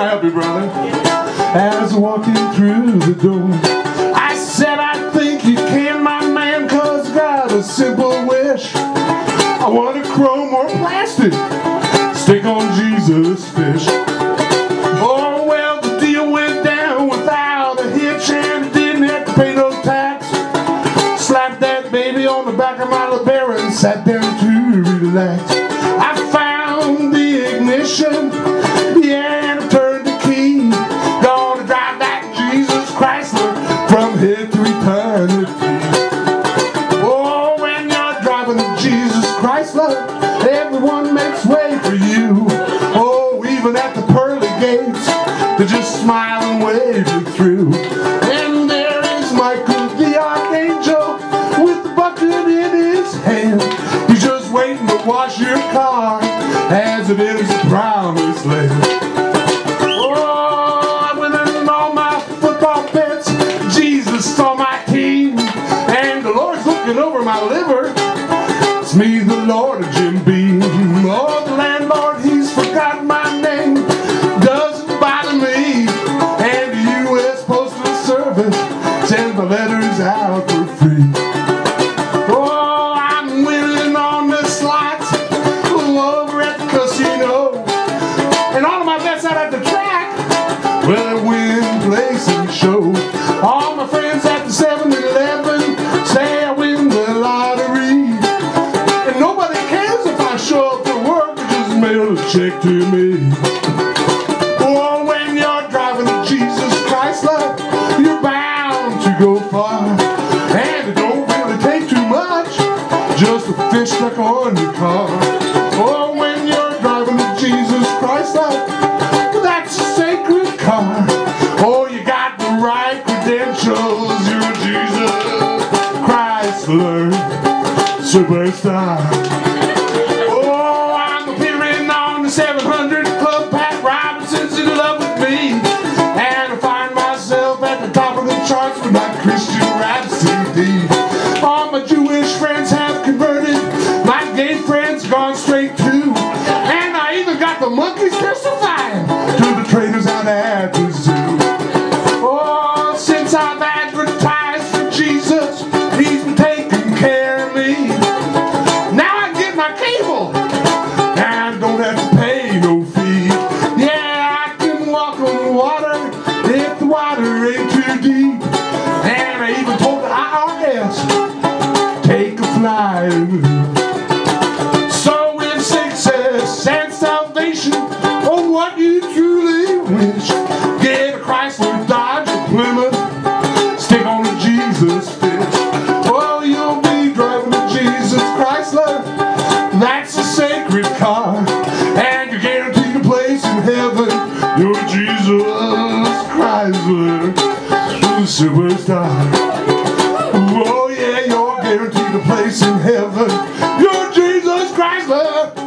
Can I help you, brother? As walking through the door, I said, I think you can, my man, cause got a simple wish. I want a chrome or plastic, stick on Jesus fish. Oh, well, the deal went down without a hitch and didn't have to pay no tax. Slapped that baby on the back of my LeBaron and sat down to relax. Driving Christ Jesus Chrysler, everyone makes way for you. Oh, even at the pearly gates, they just smile and wave you through. And there is Michael the Archangel with the bucket in his hand. He's just waiting to wash your car as it is the promised land. Oh, I went in all my football bets. Jesus saw my team, and the Lord's looking over my liver. It's me, the Lord of Jim Beam. Oh, the landlord, he's forgotten my name. Doesn't bother me. And the U.S. Postal Service sends my letters out for free. Oh, I'm winning on the slots over at the casino. And all of my bets out at the track, well, I win, place, and show. Check to me. Oh, when you're driving a Jesus Chrysler, you're bound to go far. And it don't really take too much, just a fish stuck on your car. Oh, when you're driving a Jesus Chrysler, that's a sacred car. Oh, you got the right credentials, you're a Jesus Chrysler superstar. Charts with my Christian rap CD. All my Jewish friends have converted. My gay friends gone straight too. And I even got the monkeys water ain't too deep. And I even told the IRS, take a flight. So if success and salvation are what you truly wish, get a Chrysler, Dodge, or Plymouth, stick on a Jesus fish. Well, you'll be driving a Jesus Chrysler. That's a sacred car, and you're guaranteed a place in heaven. You're Jesus eyes were superstar. Oh yeah, you're guaranteed a place in heaven. You're Jesus Chrysler.